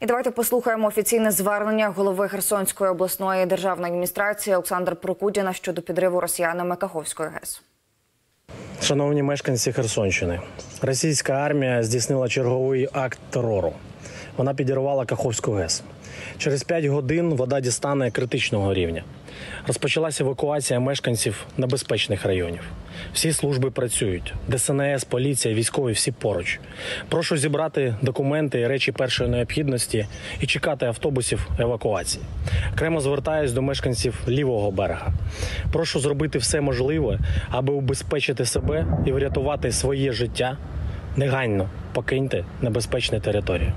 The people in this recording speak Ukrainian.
І давайте послухаємо офіційне звернення голови Херсонської обласної державної адміністрації Олександра Прокудіна щодо підриву росіянами Каховської ГЕС. Шановні мешканці Херсонщини, російська армія здійснила черговий акт терору. Вона підірвала Каховську ГЕС. Через 5 годин вода дістане критичного рівня. Розпочалася евакуація мешканців небезпечних районів. Всі служби працюють. ДСНС, поліція, військові всі поруч. Прошу зібрати документи і речі першої необхідності і чекати автобусів евакуації. Окремо звертаюсь до мешканців лівого берега. Прошу зробити все можливе, аби убезпечити себе і врятувати своє життя. Негайно покиньте небезпечну територію.